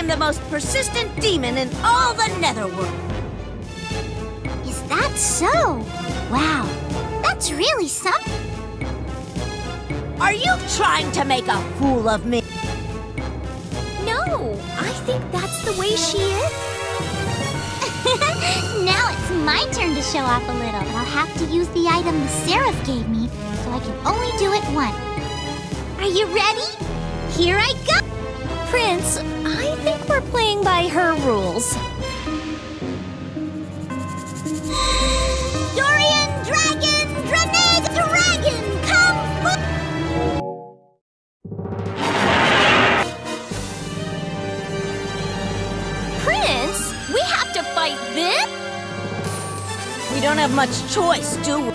am the most persistent demon in all the Netherworld. Is that so? Wow, that's really something. Are you trying to make a fool of me? No, I think that's the way she is. now it's my turn to show off a little, but I'll have to use the item the Seraph gave me, so I can only do it once. Are you ready? Here I go! Prince, I think we're playing by her rules. Dorian Dragon Grenade Dragon come Prince, we have to fight this? We don't have much choice, do we?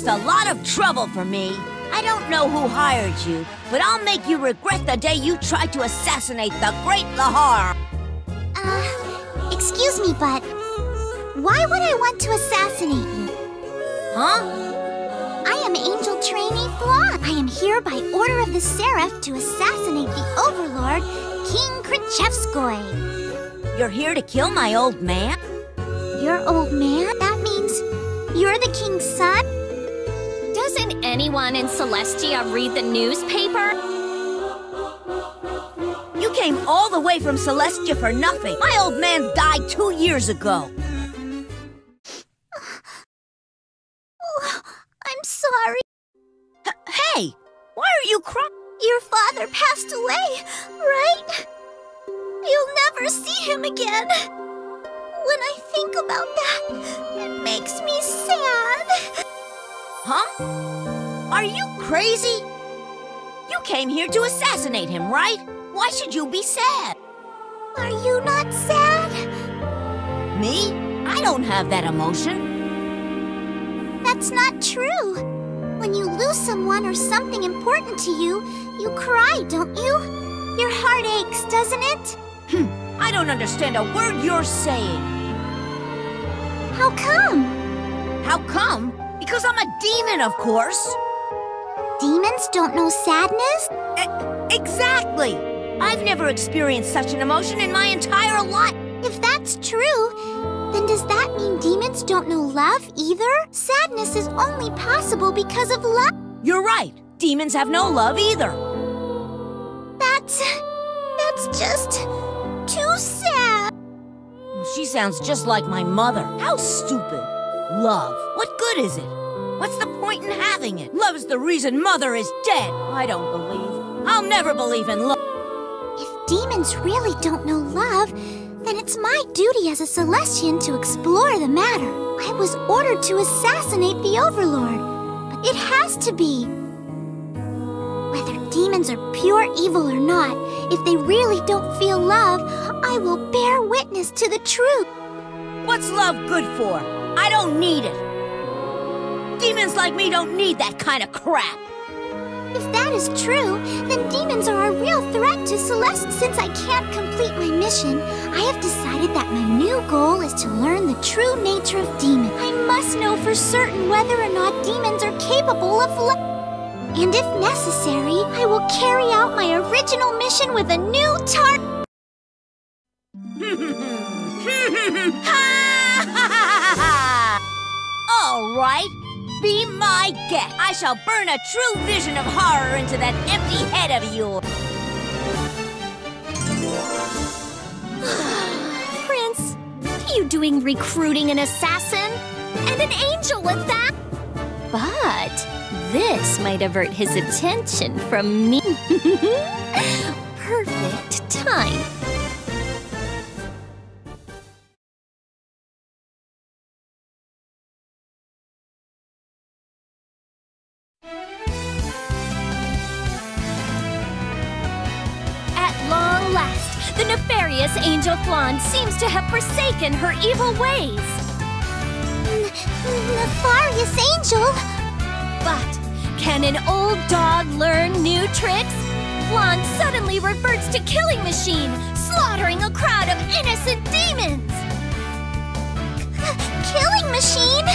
Caused a lot of trouble for me. I don't know who hired you, but I'll make you regret the day you tried to assassinate the great Laharl. Uh, excuse me, but why would I want to assassinate you? Huh? I am Angel Trainee Flonne. I am here by order of the Seraph to assassinate the Overlord, King Krichevskoy. You're here to kill my old man? Your old man? Anyone in Celestia read the newspaper? You came all the way from Celestia for nothing. My old man died two years ago. Oh, I'm sorry. H hey, why are you crying? Your father passed away, right? You'll never see him again. When I think about that, it makes me sad. Huh? Are you crazy? You came here to assassinate him, right? Why should you be sad? Are you not sad? Me? I don't have that emotion. That's not true. When you lose someone or something important to you, you cry, don't you? Your heart aches, doesn't it? Hmm, I don't understand a word you're saying. How come? How come? Because I'm a demon, of course. Demons don't know sadness? E exactly! I've never experienced such an emotion in my entire life. If that's true, then does that mean demons don't know love either? Sadness is only possible because of love. You're right. Demons have no love either. That's... that's just... too sad. She sounds just like my mother. How stupid. Love. What good is it? What's the point in having it? Love is the reason Mother is dead. I don't believe. I'll never believe in love. If demons really don't know love, then it's my duty as a Celestian to explore the matter. I was ordered to assassinate the Overlord, but it has to be. Whether demons are pure evil or not, if they really don't feel love, I will bear witness to the truth. What's love good for? I don't need it. Demons like me don't need that kind of crap. If that is true, then demons are a real threat to Celeste. Since I can't complete my mission, I have decided that my new goal is to learn the true nature of demons. I must know for certain whether or not demons are capable of love. And if necessary, I will carry out my original mission with a new tart. All right. Be my guest. I shall burn a true vision of horror into that empty head of yours. Prince, are you doing recruiting an assassin? And an angel at that? But this might avert his attention from me. Perfect time. Angel seems to have forsaken her evil ways. Nefarious angel? But can an old dog learn new tricks? Flonne suddenly reverts to killing machine, slaughtering a crowd of innocent demons. Killing machine?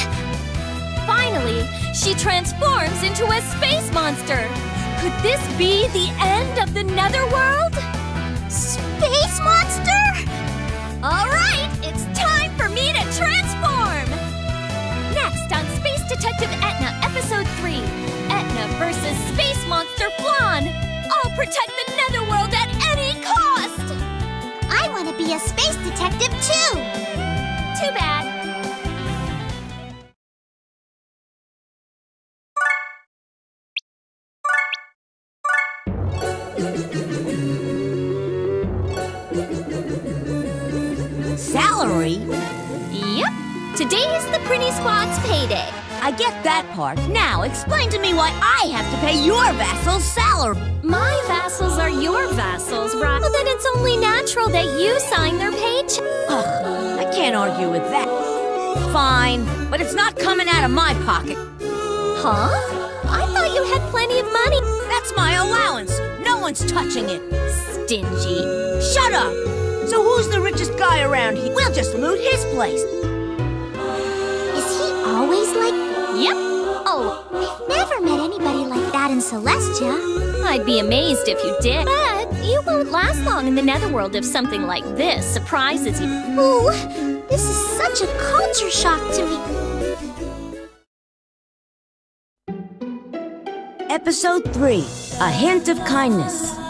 Finally, she transforms into a space monster. Could this be the end of the Netherworld? Space monster? All right, it's time for me to transform! Next on Space Detective Etna, Episode 3 Etna versus Space Monster Flonne! I'll protect the Netherworld at any cost! I want to be a space detective too. Too bad. Payday. I get that part. Now, explain to me why I have to pay your vassals salary. My vassals are your vassals, right? Well, then it's only natural that you sign their paycheck. Ugh, I can't argue with that. Fine, but it's not coming out of my pocket. Huh? I thought you had plenty of money. That's my allowance. No one's touching it. Stingy. Shut up! So who's the richest guy around here? We'll just loot his place. Yep. Oh, I've never met anybody like that in Celestia. I'd be amazed if you did. But you won't last long in the netherworld if something like this surprises you. Ooh, this is such a culture shock to me. Episode 3 A Hint of Kindness.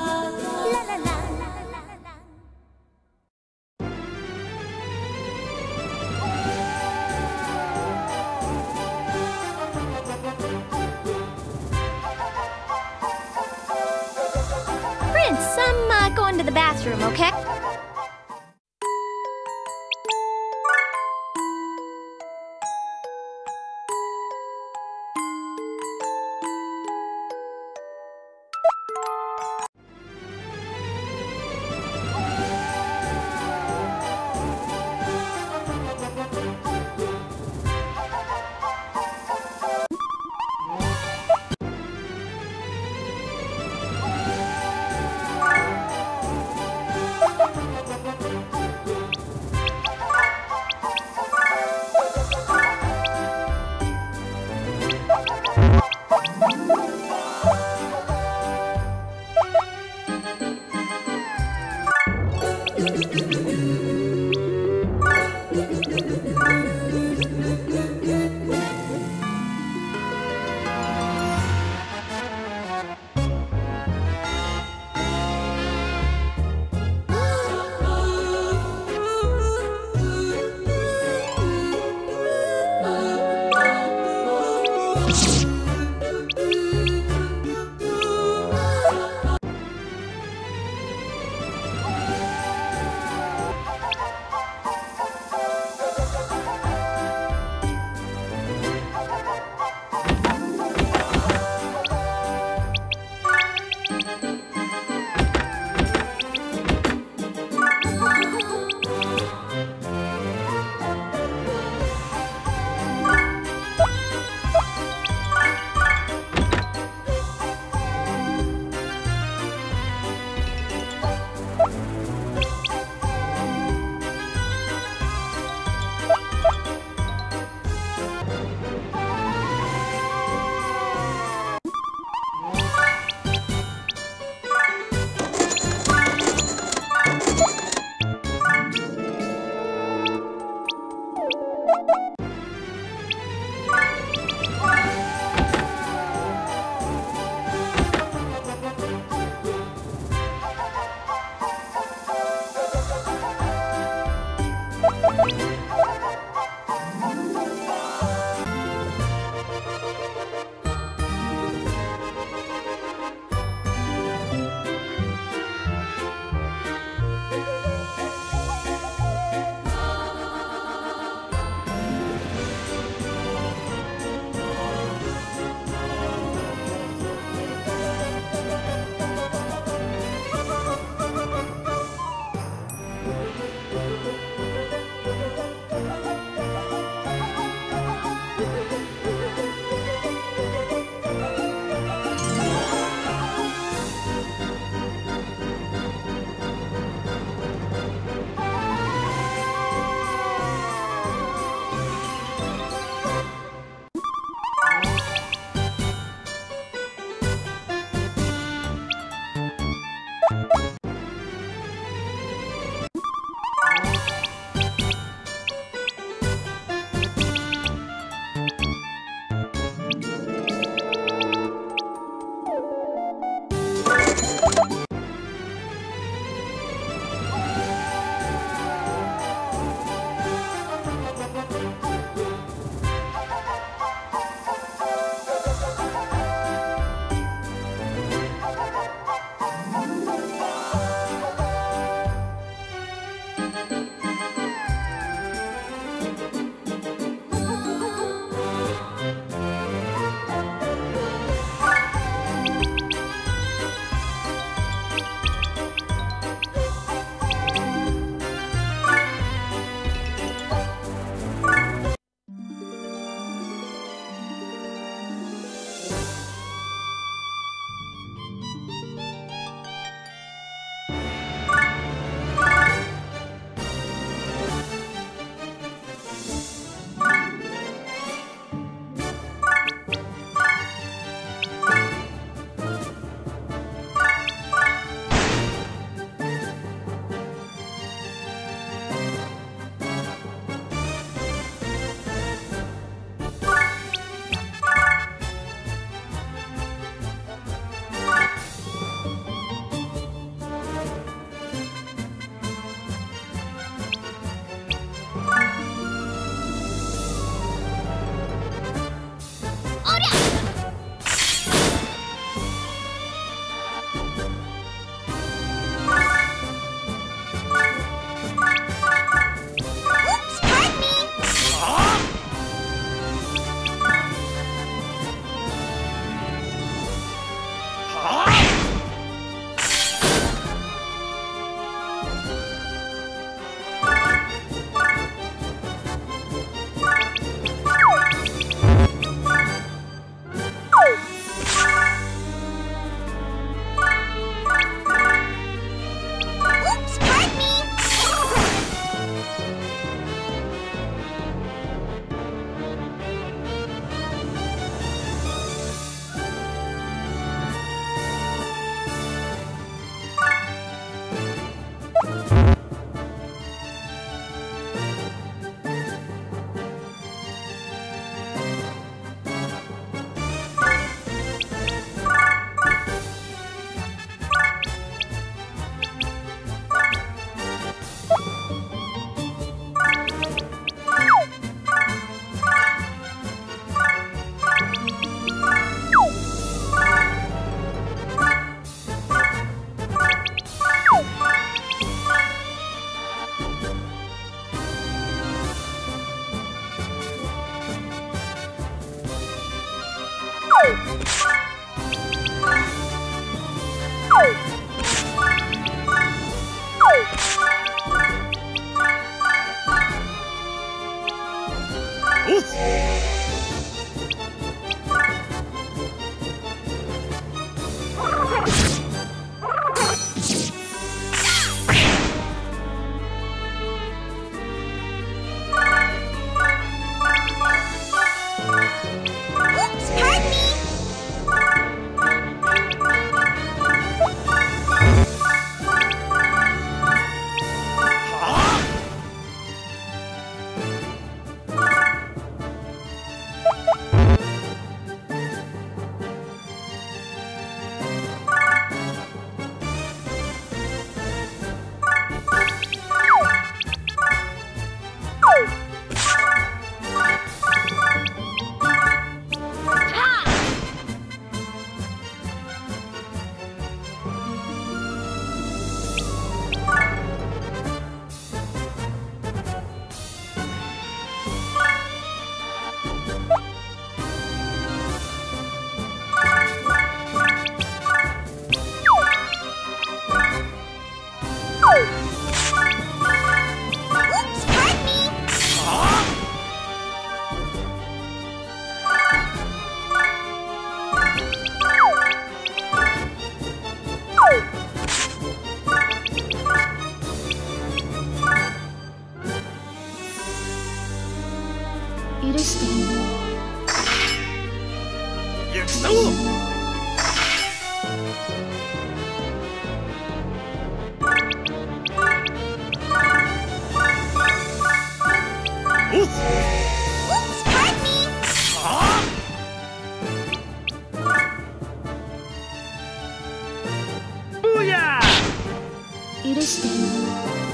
許して